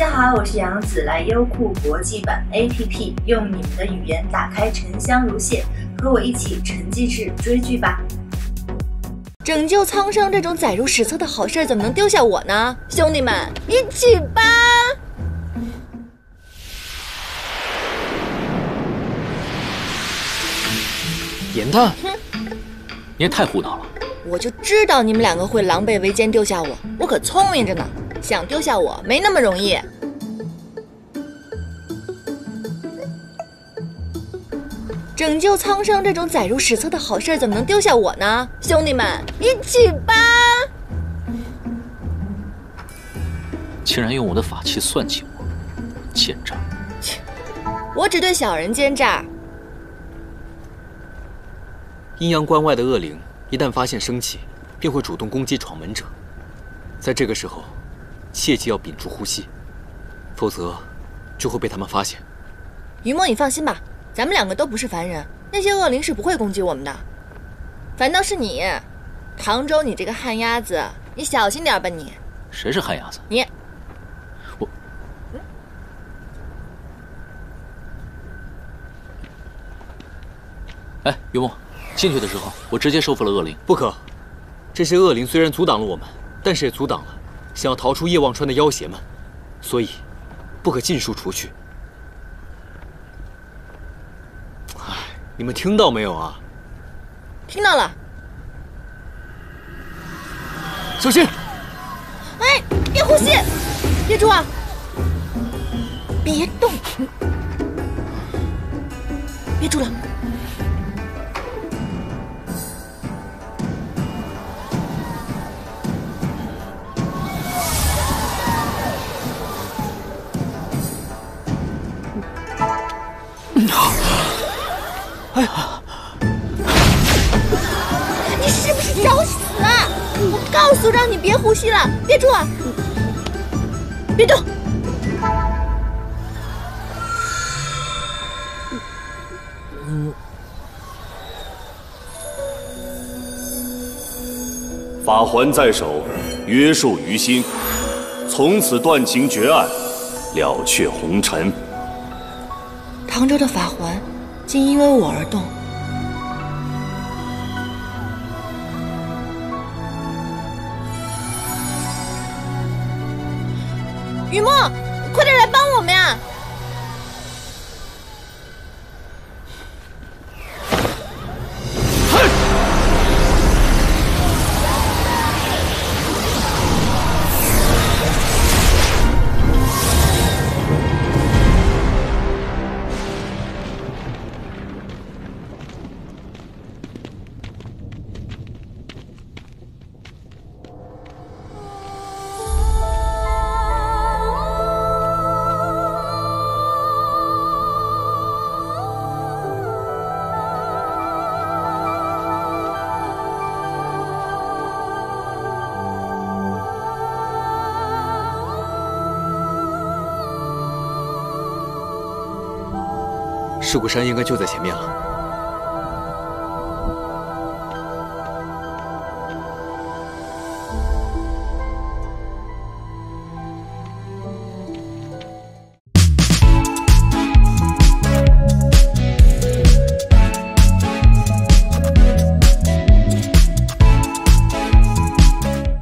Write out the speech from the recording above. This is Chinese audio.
家好，我是杨子，来优酷国际版 APP，用你们的语言打开《沉香如屑》，和我一起沉浸式追剧吧。拯救苍生这种载入史册的好事，怎么能丢下我呢？兄弟们，一起吧！严淡，你也太胡闹了！我就知道你们两个会狼狈为奸丢下我，我可聪明着呢，想丢下我没那么容易。拯救苍生这种载入史册的好事，怎么能丢下我呢？兄弟们，一起吧！竟然用我的法器算计我，奸诈！切，我只对小人奸诈。阴阳关外的恶灵一旦发现生气，便会主动攻击闯门者。在这个时候，切记要屏住呼吸，否则就会被他们发现。于墨，你放心吧。咱们两个都不是凡人，那些恶灵是不会攻击我们的。反倒是你，唐周，你这个旱鸭子，你小心点吧你。谁是旱鸭子？你。我。哎，于墨，进去的时候我直接收服了恶灵。不可，这些恶灵虽然阻挡了我们，但是也阻挡了想要逃出叶望川的妖邪们，所以不可尽数除去。哎你们听到没有啊？听到了。小心！哎，别呼吸，憋住啊！别动，憋住了。哎呀！你是不是找死啊？我告诉让你别呼吸了，憋住啊！别动！嗯。法环在手，约束于心，从此断情绝爱，了却红尘。唐州的法环。竟因为我而动，雨墨，快点来帮我们呀！事故山应该就在前面了。